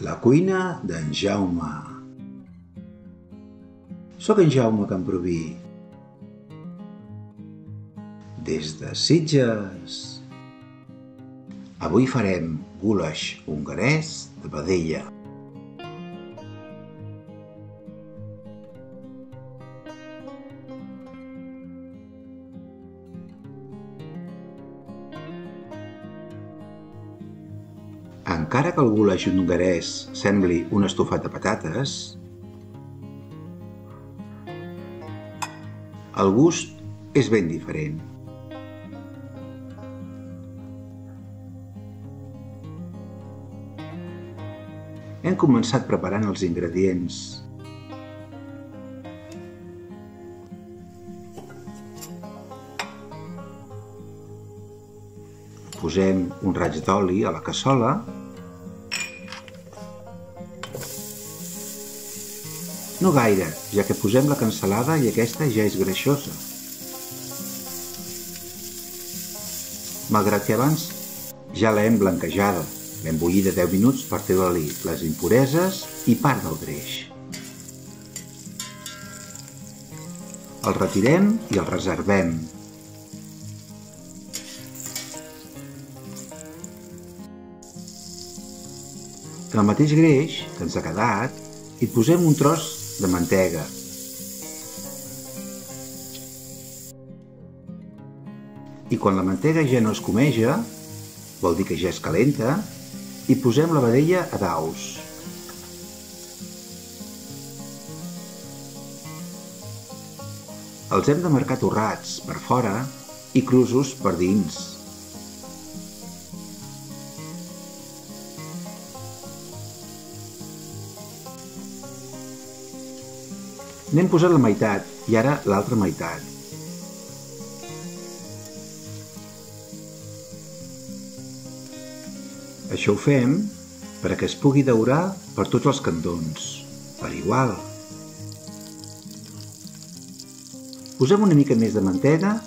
La cuina d'en Jaume. Soc en Jaume Camproví. Des de Sitges. Avui farem gulaix hongarès de vedella. Encara que el gulaix hongarès sembli un estofat de patates, el gust és ben diferent. Hem començat preparant els ingredients. Posem un raig d'oli a la cassola No gaire, ja que posem la cansalada i aquesta ja és greixosa. Malgrat que abans ja l'hem blanquejada, l'hem bullida 10 minuts per treure-li les impureses i part del greix. El retirem i el reservem. En el mateix greix que ens ha quedat, hi posem un tros de mantega. I quan la mantega ja no es comeja, vol dir que ja és calenta, i posem la vedella a daus. Els hem de marcar torrats per fora i crusos per dins. N'hem posat la meitat i ara l'altra meitat. Això ho fem perquè es pugui daurar per tots els cantons, per igual. Posem una mica més de mantega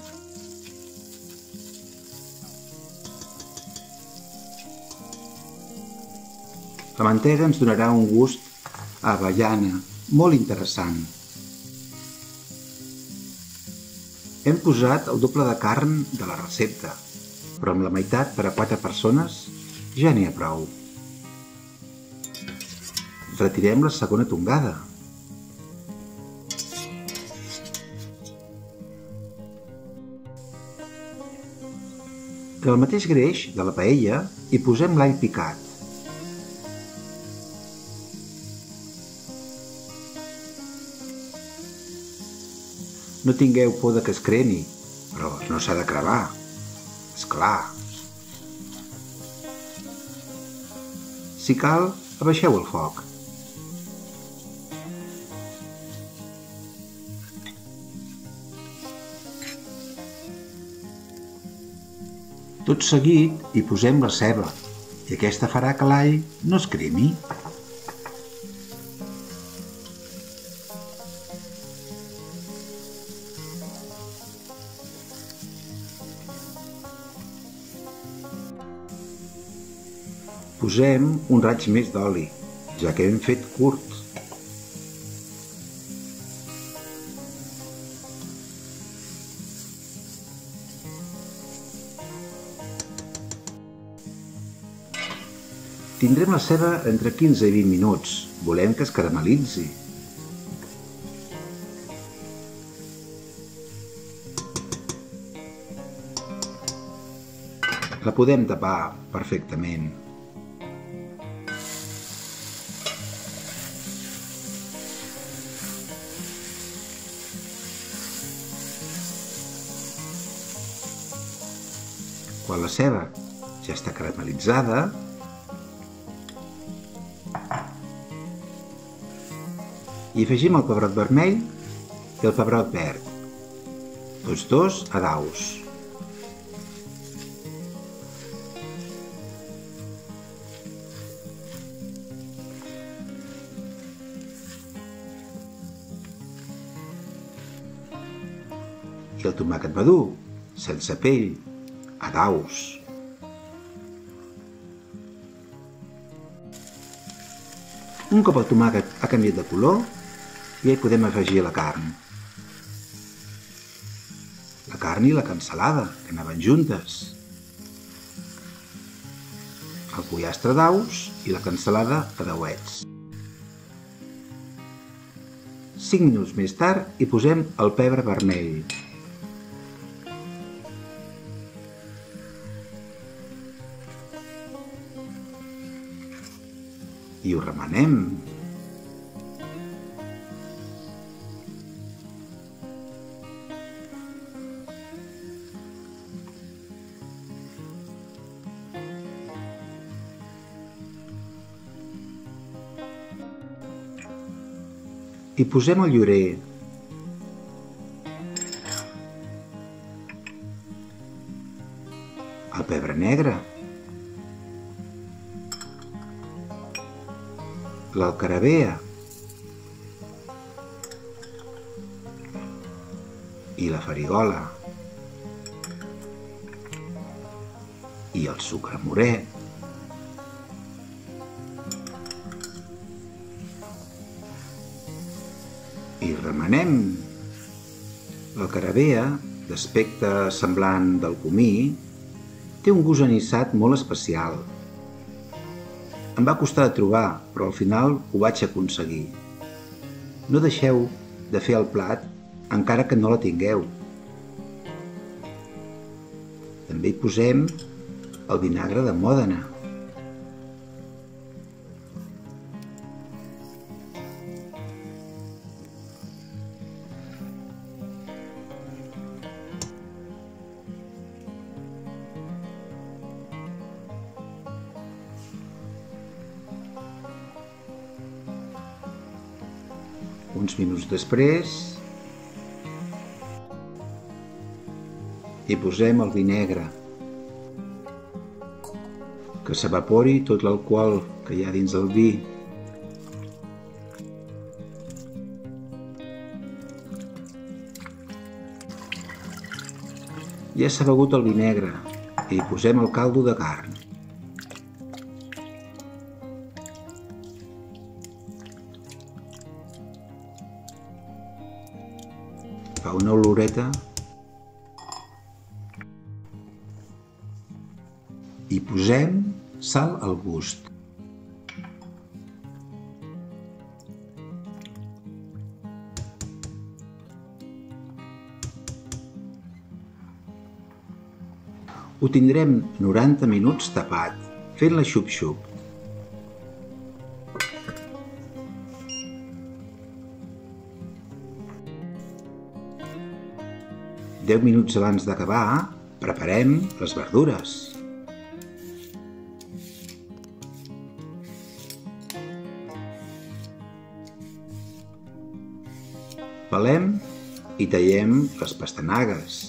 La mantega ens donarà un gust a avellana molt interessant. Hem posat el doble de carn de la recepta, però amb la meitat per a quatre persones ja n'hi ha prou. Retirem la segona tongada. Del mateix greix de la paella hi posem l'all picat. No tingueu por de que es cremi, però no s'ha de crevar. És clar. Si cal, abaixeu el foc. Tot seguit hi posem la ceba i aquesta farà que l'all no es cremi. Posem un raig més d'oli, ja que hem fet curt. Tindrem la ceba entre 15 i 20 minuts. Volem que es caramelitzi. La podem tapar perfectament. La ceba. Ja està caramelitzada, hi afegim el pebrot vermell i el pebrot verd, tots dos a daus. I el tomàquet madur, sense pell, a daus. Un cop el tomàquet ha canviat de color, ja hi podem afegir la carn. La carn i la cansalada, que anaven juntes. El pollastre d'aus i la cansalada a dauets. Cinc minuts més tard hi posem el pebre vermell, i ho remenem. I posem el llorer. El pebre negre. L'alcarabea i la farigola. I el sucre morè i remenem l'alcarabea d'aspecte semblant del comí té un gust anissat molt especial em va costar de trobar, però al final ho vaig aconseguir. No deixeu de fer el plat encara que no la tingueu. També hi posem el vinagre de Mòdena. Uns minuts després. Hi posem el vi negre que s'evapori tot l'alcohol que hi ha dins del vi. Ja s'ha begut el vi negre i hi posem el caldo de carn fa una oloreta i posem sal al gust. Ho tindrem 90 minuts tapat, fent la xup-xup. 10 minuts abans d'acabar, preparem les verdures. Pelem i tallem les pastanagues.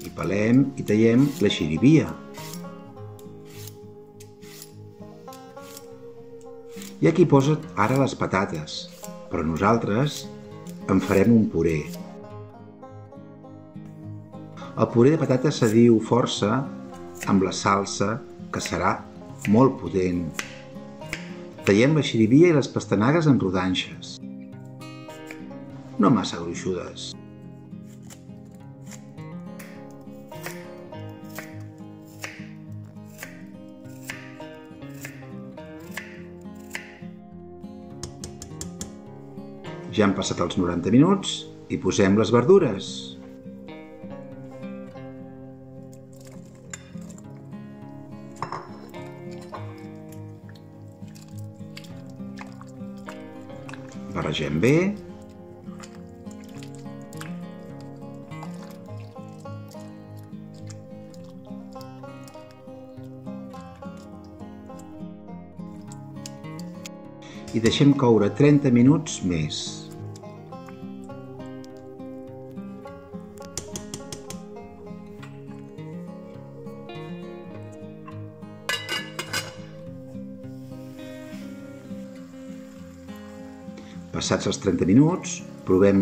I pelem i tallem la xirivia. Hi ha qui posa ara les patates, però nosaltres en farem un puré. El puré de patates s'adiu força amb la salsa, que serà molt potent. Tallem la xirivia i les pastanagues en rodanxes. No massa gruixudes. Ja han passat els 90 minuts i posem les verdures. Barregem bé. I deixem coure 30 minuts més. Passats els 30 minuts, provem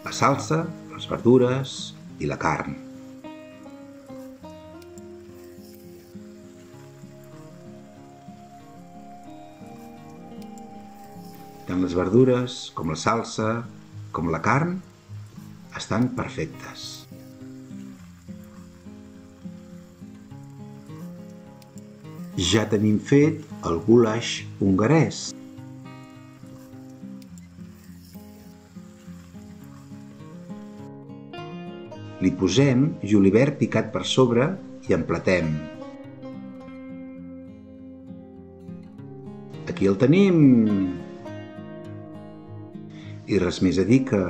la salsa, les verdures i la carn. Tant les verdures com la salsa com la carn estan perfectes. Ja tenim fet el goulash hongarès. Li posem julivert picat per sobre i emplatem. Aquí el tenim! I res més a dir que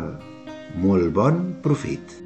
molt bon profit!